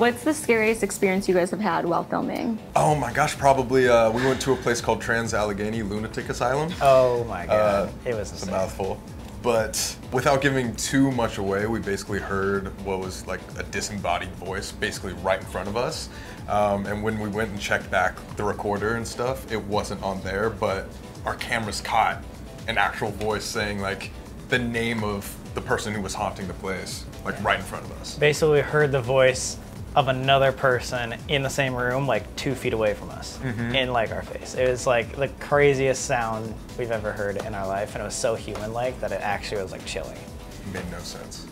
What's the scariest experience you guys have had while filming? Oh my gosh, probably uh, we went to a place called Trans Allegheny Lunatic Asylum. Oh my god, Uh, it was It's a mouthful. But without giving too much away, we basically heard what was like a disembodied voice basically right in front of us. Um, and when we went and checked back the recorder and stuff, it wasn't on there, but our cameras caught an actual voice saying like the name of the person who was haunting the place, like right in front of us. Basically, we heard the voice of another person in the same room, like two feet away from us, Mm-hmm. in like our face. It was like the craziest sound we've ever heard in our life, and it was so human-like that it actually was like chilling. It made no sense.